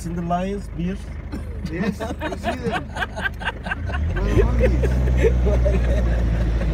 seen the lions, bears? Yes, you see them.